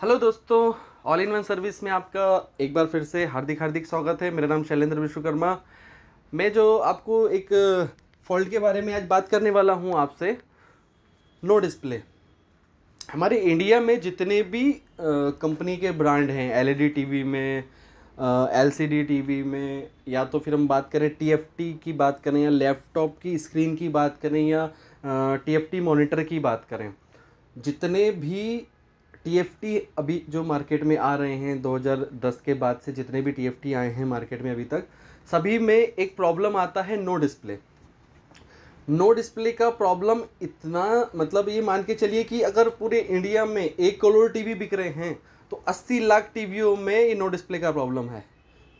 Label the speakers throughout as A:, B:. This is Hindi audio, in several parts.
A: हेलो दोस्तों ऑल इन वन सर्विस में आपका एक बार फिर से हार्दिक हार्दिक स्वागत है। मेरा नाम शैलेंद्र विश्वकर्मा। मैं जो आपको एक फॉल्ट के बारे में आज बात करने वाला हूँ आपसे नो डिस्प्ले हमारे इंडिया में जितने भी कंपनी के ब्रांड हैं एलईडी टीवी में एलसीडी टीवी में, या तो फिर हम बात करें टीएफटी की बात करें, या लैपटॉप की स्क्रीन की बात करें, या टीएफटी मॉनिटर की बात करें, जितने भी टीएफटी अभी जो मार्केट में आ रहे हैं 2010 के बाद से जितने भी टीएफटी आए हैं मार्केट में अभी तक, सभी में एक प्रॉब्लम आता है नो डिस्प्ले नो डिस्प्ले का प्रॉब्लम इतना मतलब ये मान के चलिए कि अगर पूरे इंडिया में एक करोड़ टीवी बिक रहे हैं तो 80 लाख टीवियों में ये नो डिस्प्ले का प्रॉब्लम है.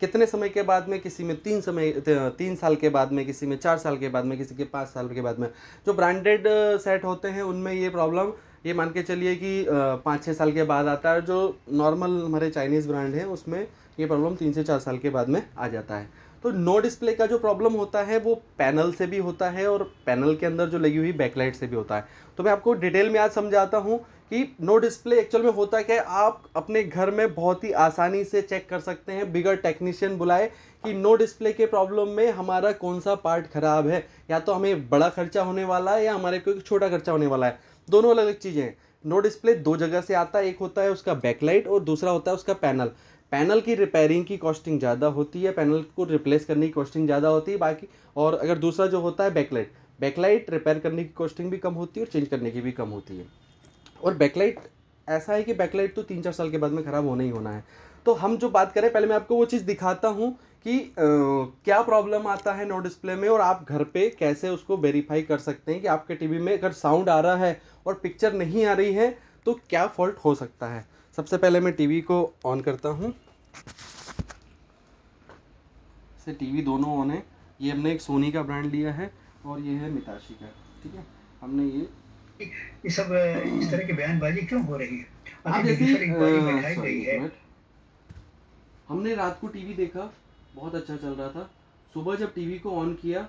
A: कितने समय के बाद में, किसी में तीन समय तीन साल के बाद में, किसी में चार साल के बाद में, किसी के पाँच साल के बाद में. जो ब्रांडेड सेट होते हैं, उनमें ये प्रॉब्लम ये मान के चलिए कि पाँच छः साल के बाद आता है, जो नॉर्मल हमारे चाइनीज़ ब्रांड हैं, उसमें ये प्रॉब्लम तीन से चार साल के बाद में आ जाता है। तो नो डिस्प्ले का जो प्रॉब्लम होता है, वो पैनल से भी होता है और पैनल के अंदर जो लगी हुई बैकलाइट से भी होता है। तो मैं आपको डिटेल में आज समझाता हूँ कि नो डिस्प्ले एक्चुअल में होता क्या है, आप अपने घर में बहुत ही आसानी से चेक कर सकते हैं, बिगर टेक्नीशियन बुलाए कि नो डिस्प्ले के प्रॉब्लम में हमारा कौन सा पार्ट खराब है, या तो हमें बड़ा खर्चा होने वाला है या हमारे कोई छोटा खर्चा होने वाला है। दोनों अलग अलग चीज़ें हैं। नो डिस्प्ले दो जगह से आता है, एक होता है उसका बैकलाइट और दूसरा होता है उसका पैनल पैनल की रिपेयरिंग की कॉस्टिंग ज़्यादा होती है पैनल को रिप्लेस करने की कॉस्टिंग ज़्यादा होती है, बाकी और अगर दूसरा जो होता है बैकलाइट बैकलाइट रिपेयर करने की कॉस्टिंग भी कम होती है और चेंज करने की भी कम होती है। और बैकलाइट ऐसा है कि बैकलाइट तो तीन चार साल के बाद में ख़राब होना ही होना है। तो हम जो बात करें, पहले मैं आपको वो चीज़ दिखाता हूँ कि आ, क्या प्रॉब्लम आता है नो डिस्प्ले में और आप घर पे कैसे उसको वेरीफाई कर सकते हैं कि आपके टीवी में अगर साउंड आ रहा है और पिक्चर नहीं आ रही है तो क्या फॉल्ट हो सकता है? सबसे पहले मैं टीवी को ऑन करता हूँ। से टीवी दोनों ऑन है। ये हमने एक सोनी का ब्रांड लिया है और ये है मिताशी का ठीक है? हमने ये
B: ये सब इस तरह की बयानबाजी क्यों हो रही है?
A: अब जैसे हमने रात को टीवी देखा बहुत अच्छा चल रहा था। सुबह जब टीवी को ऑन किया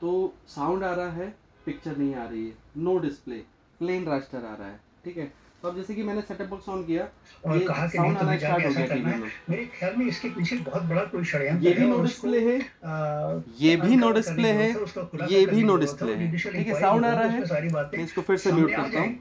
A: तो साउंड आ रहा है पिक्चर नहीं आ रही है। नो डिस्प्ले प्लेन रास्टर आ रहा है ठीक है? तो अब जैसे कि मैंने सेटअप बॉक्स ऑन किया
B: और ये कहा कि साउंड आना स्टार्ट हो गया टीवी में। मेरे ख्याल में इसके पीछे बहुत बड़ा कोई षड्यंत्र
A: ये भी नो डिस्प्ले है। ये भी नो डिस्प्ले है। ये भी नो डिस्प्ले है। ठीक है साउंड आ रहा है। मैं इसको फिर से म्यूट करता हूँ।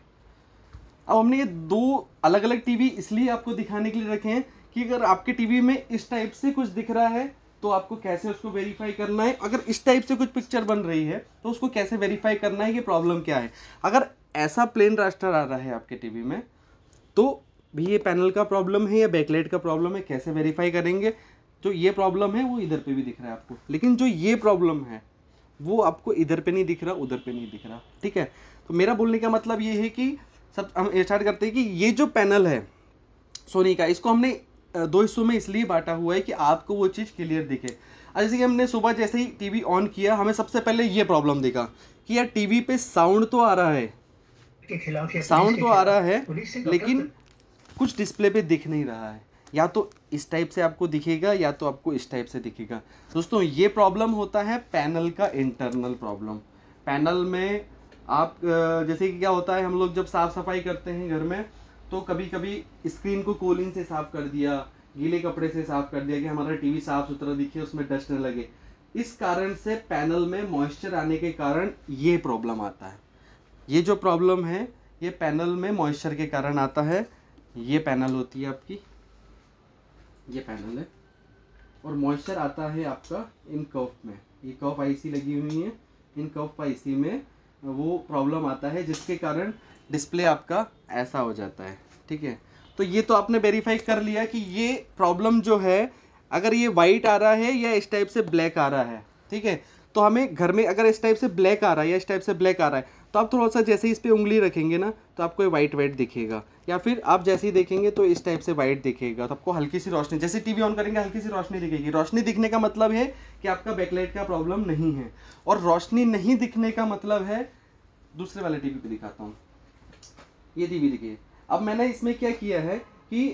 A: अब हमने ये दो अलग अलग टीवी इसलिए आपको दिखाने के लिए रखे हैं कि अगर आपके टीवी में इस टाइप से कुछ दिख रहा है तो आपको कैसे उसको वेरीफाई करना है? अगर इस टाइप से कुछ पिक्चर बन रही है तो उसको कैसे वेरीफाई करना है? कि प्रॉब्लम क्या है? अगर ऐसा प्लेन रास्टर आ रहा है आपके टीवी में तो भी ये पैनल का प्रॉब्लम है या बैकलाइट का प्रॉब्लम है, कैसे वेरीफाई करेंगे? जो ये प्रॉब्लम है, वो इधर पे भी दिख रहा है आपको। लेकिन जो ये प्रॉब्लम है, वो आपको इधर पे नहीं दिख रहा, उधर पे नहीं दिख रहा। ठीक है? तो मेरा बोलने का मतलब ये है कि सब हम स्टार्ट करते हैं कि ये जो पैनल है सोनी का, इसको हमने दो हिस्सों में इसलिए बांटा हुआ है कि आपको वो चीज़ क्लियर दिखे। जैसे कि हमने सुबह जैसे ही टीवी ऑन किया हमें सबसे पहले ये प्रॉब्लम दिखा कि यार टीवी पे साउंड तो आ रहा है। साउंड तो आ रहा है लेकिन कुछ डिस्प्ले पे दिख नहीं रहा है। या तो इस टाइप से आपको दिखेगा या तो आपको इस टाइप से दिखेगा। दोस्तों ये प्रॉब्लम होता है पैनल का इंटरनल प्रॉब्लम पैनल में आप जैसे कि क्या होता है हम लोग जब साफ़ सफ़ाई करते हैं घर में तो कभी कभी स्क्रीन को कोलिन से साफ़ कर दिया, गीले कपड़े से साफ़ कर दिया कि हमारा टीवी साफ़ सुथरा दिखे, उसमें डस्ट न लगे। इस कारण से पैनल में मॉइस्चर आने के कारण ये प्रॉब्लम आता है। ये जो प्रॉब्लम है, ये पैनल में मॉइस्चर के कारण आता है। ये पैनल होती है आपकी। ये पैनल है। और मॉइस्चर आता है आपका इन कफ में। ये कफ आईसी लगी हुई है। इन कफ आईसी में वो प्रॉब्लम आता है, जिसके कारण डिस्प्ले आपका ऐसा हो जाता है, ठीक है? तो ये तो आपने वेरीफाई कर लिया कि ये प्रॉब्लम जो है, अगर ये वाइट आ रहा है या इस टाइप से ब्लैक आ रहा है, ठीक है? तो हमें घर में अगर इस टाइप से ब्लैक आ रहा है या इस टाइप से ब्लैक आ रहा है तो आप थोड़ा सा जैसे इस पर उंगली रखेंगे ना तो आपको ये वाइट वाइट दिखेगा। या फिर आप जैसे ही देखेंगे तो इस टाइप से वाइट दिखेगा। तो आपको हल्की सी रोशनी जैसे टीवी ऑन करेंगे हल्की सी रोशनी दिखेगी। रोशनी दिखने का मतलब है कि आपका बैकलाइट का प्रॉब्लम नहीं है। और रोशनी नहीं दिखने का मतलब है दूसरे वाले टीवी पे दिखाता हूँ। ये टीवी देखिए। अब मैंने इसमें क्या किया है कि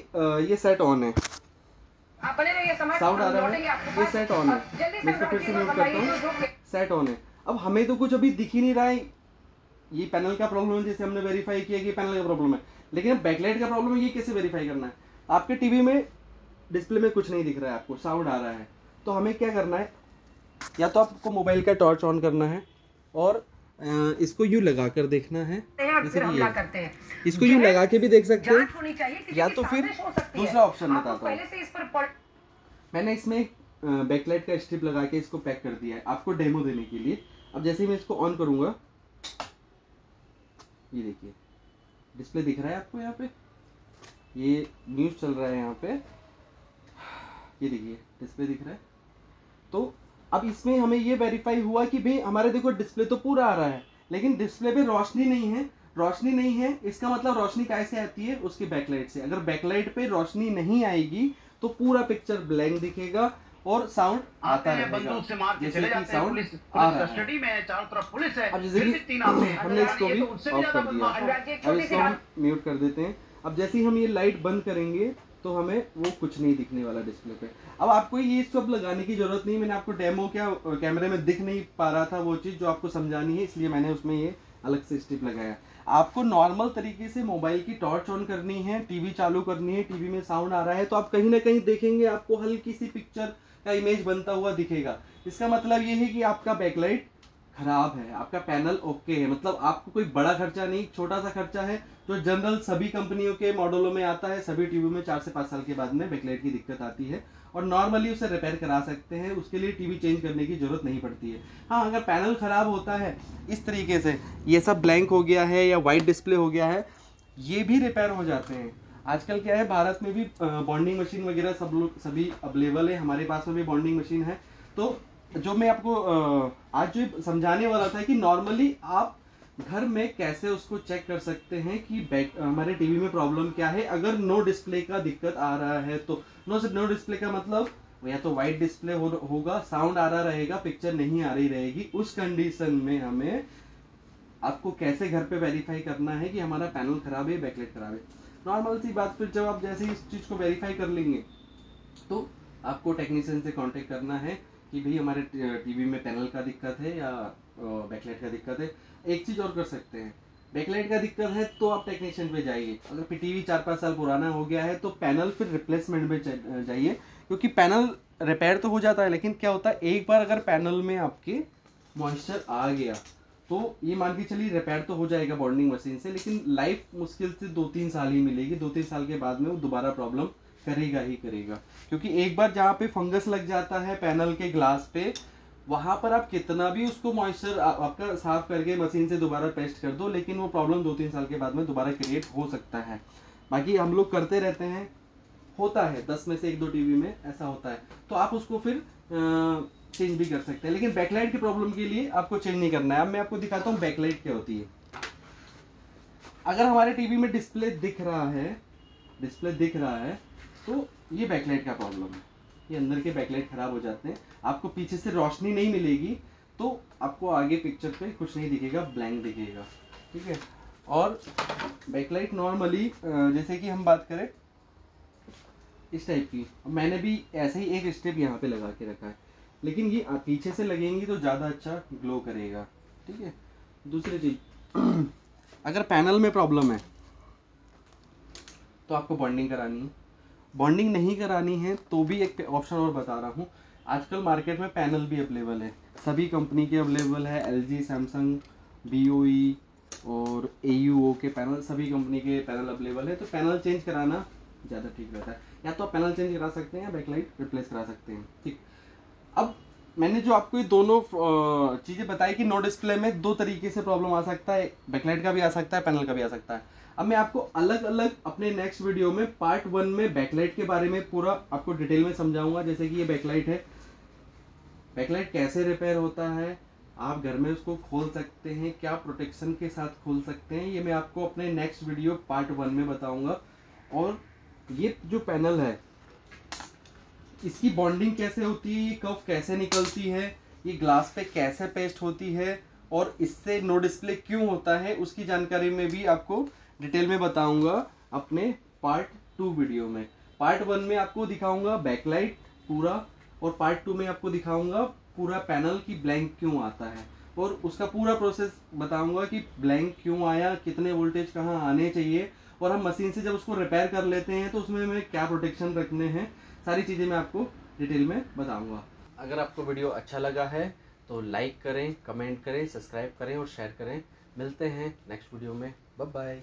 A: ये सेट ऑन है। साउंड आ रहा है? ये सेट ऑन है। मैं इसको फिर से म्यूट करता हूँ। सेट ऑन है। अब हमें तो कुछ अभी दिख ही नहीं रहा है। ये पैनल का प्रॉब्लम है जैसे हमने वेरीफाई किया कि पैनल का प्रॉब्लम है। लेकिन बैकलाइट का प्रॉब्लम है ये कैसे वेरीफाई करना है? आपके टीवी में डिस्प्ले में कुछ नहीं दिख रहा है आपको साउंड आ रहा है। तो हमें क्या करना है? या तो आपको मोबाइल का टॉर्च ऑन करना है और इसको यूँ लगा कर देखना है। जैसे कि ये।
C: करते हैं?
A: इसको यूँ लगा के भी देख सकते हैं या तो फिर। दूसरा ऑप्शन बताता हूँ। मैंने इसमें बैकलाइट का स्ट्रिप लगा के इसको पैक कर दिया है आपको डेमो देने के लिए। अब जैसे ही मैं इसको ऑन करूँगा ये देखिए। डिस्प्ले दिख रहा है आपको यहाँ पे? ये न्यूज़ चल रहा है यहाँ पे। ये देखिए डिस्प्ले दिख रहा है। तो अब इसमें हमें ये वेरीफाई हुआ कि भाई हमारे देखो डिस्प्ले तो पूरा आ रहा है, लेकिन डिस्प्ले पे रोशनी नहीं है। रोशनी नहीं है, इसका मतलब रोशनी कैसे आती है? उसके बैकलाइट से। अगर बैकलाइट पे रोशनी नहीं आएगी तो पूरा पिक्चर ब्लैंक दिखेगा। और साउंड आता
D: हैं बंदूक से मार के चले जाते हैं पुलिस। कस्टडी में है चारों तरफ़ पुलिस है
A: अब जैसे कि
D: तीन आते हैं।
A: हमने इसको भी
D: तो
A: ऑफ़ कर दिया। अब इसको हम म्यूट कर देते हैं। अब जैसे ही हम ये लाइट बंद करेंगे तो हमें वो कुछ नहीं दिखने वाला डिस्प्ले पे। अब आपको ये सब लगाने की ज़रूरत नहीं मैंने आपको डेमो क्या कैमरे में दिख नहीं पा रहा था वो चीज़ जो आपको समझानी है इसलिए मैंने उसमें ये अलग से स्टिप लगाया। आपको नॉर्मल तरीके से मोबाइल की टॉर्च ऑन करनी है टीवी चालू करनी है टीवी में साउंड आ रहा है तो आप कहीं ना कहीं देखेंगे आपको हल्की सी पिक्चर का इमेज बनता हुआ दिखेगा। इसका मतलब ये है कि आपका बैकलाइट खराब है, आपका पैनल ओके है। मतलब आपको कोई बड़ा खर्चा नहीं छोटा सा खर्चा है, जो जनरल सभी कंपनियों के मॉडलों में आता है, सभी टीवी में चार से पाँच साल के बाद में बैकलाइट की दिक्कत आती है। और नॉर्मली उसे रिपेयर करा सकते हैं, उसके लिए टीवी चेंज करने की ज़रूरत नहीं पड़ती है। हाँ अगर पैनल खराब होता है, इस तरीके से ये सब ब्लैंक हो गया है या वाइट डिस्प्ले हो गया है, ये भी रिपेयर हो जाते हैं। आजकल क्या है भारत में भी बॉन्डिंग मशीन वगैरह सब लोग सभी अवेलेबल है हमारे पास में भी बॉन्डिंग मशीन है। तो जो मैं आपको आज जो समझाने वाला था कि नॉर्मली आप घर में कैसे उसको चेक कर सकते हैं कि हमारे टीवी में प्रॉब्लम क्या है। अगर नो डिस्प्ले का दिक्कत आ रहा है तो नो नो डिस्प्ले का मतलब या तो वाइट डिस्प्ले हो, होगा साउंड आ रहा रहेगा पिक्चर नहीं आ रही रहेगी। उस कंडीशन में हमें आपको कैसे घर पे वेरीफाई करना है कि हमारा पैनल खराब है बैकलेट खराब है। नॉर्मल सी बात, फिर जब आप जैसे ही इस चीज़ को वेरीफाई कर लेंगे तो आपको टेक्नीशियन से कांटेक्ट करना है कि भाई हमारे टीवी में पैनल का दिक्कत है या बैकलाइट का दिक्कत है। एक चीज़ और कर सकते हैं। बैकलाइट का दिक्कत है तो आप टेक्नीशियन पे जाइए। अगर टीवी चार पाँच साल पुराना हो गया है तो पैनल फिर रिप्लेसमेंट में जाइए। क्योंकि पैनल रिपेयर तो हो जाता है, लेकिन क्या होता है, एक बार अगर पैनल में आपके मॉइस्चर आ गया तो ये मान के चलिए रिपेयर तो हो जाएगा बॉन्डिंग मशीन से, लेकिन लाइफ मुश्किल से दो तीन साल ही मिलेगी। दो तीन साल के बाद में वो दोबारा प्रॉब्लम करेगा ही करेगा। क्योंकि एक बार जहाँ पे फंगस लग जाता है पैनल के ग्लास पे, वहाँ पर आप कितना भी उसको मॉइस्चर आपका साफ़ करके मशीन से दोबारा पेस्ट कर दो, लेकिन वो प्रॉब्लम दो तीन साल के बाद में दोबारा क्रिएट हो सकता है। बाकी हम लोग करते रहते हैं, होता है, दस में से एक दो टीवी में ऐसा होता है। तो आप उसको फिर चेंज भी कर सकते हैं। लेकिन बैकलाइट की प्रॉब्लम के लिए आपको चेंज नहीं करना है। अब मैं आपको दिखाता हूँ बैकलाइट क्या होती है। अगर हमारे टीवी में डिस्प्ले दिख रहा है डिस्प्ले दिख रहा है तो ये बैकलाइट का प्रॉब्लम है। ये अंदर के बैकलाइट खराब हो जाते हैं। आपको पीछे से रोशनी नहीं मिलेगी तो आपको आगे पिक्चर पे कुछ नहीं दिखेगा ब्लैंक दिखेगा। ठीक है? और बैकलाइट नॉर्मली जैसे कि हम बात करें, इस टाइप की। मैंने भी ऐसे ही एक स्टेप यहाँ पे लगा के रखा है। लेकिन ये पीछे से लगेंगी तो ज़्यादा अच्छा ग्लो करेगा, ठीक है? दूसरी चीज़, अगर पैनल में प्रॉब्लम है तो आपको बॉन्डिंग करानी है। बॉन्डिंग नहीं करानी है तो भी एक ऑप्शन और बता रहा हूँ। आजकल मार्केट में पैनल भी अवेलेबल है। सभी कंपनी के अवेलेबल है एल जी सैमसंग बी और ए के पैनल सभी कंपनी के पैनल अवेलेबल है। तो पैनल चेंज कराना ज़्यादा ठीक रहता है। या तो आप पैनल चेंज करा सकते हैं या बैकलाइट रिप्लेस करा सकते हैं, ठीक? अब मैंने जो आपको ये दोनों चीज़ें बताई कि नो डिस्प्ले में दो तरीके से प्रॉब्लम आ सकता है बैकलाइट का भी आ सकता है पैनल का भी आ सकता है। अब मैं आपको अलग अलग अपने नेक्स्ट वीडियो में पार्ट वन में बैकलाइट के बारे में पूरा आपको डिटेल में समझाऊँगा, जैसे कि ये बैकलाइट है। बैकलाइट कैसे रिपेयर होता है? आप घर में उसको खोल सकते हैं, क्या प्रोटेक्शन के साथ खोल सकते हैं, ये मैं आपको अपने नेक्स्ट वीडियो पार्ट वन में बताऊँगा। और ये जो पैनल है इसकी बॉन्डिंग कैसे होती है? ये कफ कैसे निकलती है? ये ग्लास पे कैसे पेस्ट होती है? और इससे नो डिस्प्ले क्यों होता है? उसकी जानकारी में भी आपको डिटेल में बताऊँगा अपने पार्ट टू वीडियो में। पार्ट वन में आपको दिखाऊँगा बैकलाइट पूरा और पार्ट टू में आपको दिखाऊँगा पूरा पैनल की ब्लैंक क्यों आता है। और उसका पूरा प्रोसेस बताऊँगा कि ब्लैंक क्यों आया, कितने वोल्टेज कहाँ आने चाहिए। और हम मशीन से जब उसको रिपेयर कर लेते हैं तो उसमें हमें क्या प्रोटेक्शन रखने हैं? सारी चीज़ें मैं आपको डिटेल में बताऊँगा। अगर आपको वीडियो अच्छा लगा है तो लाइक करें, कमेंट करें, सब्सक्राइब करें और शेयर करें। मिलते हैं नेक्स्ट वीडियो में। Bye bye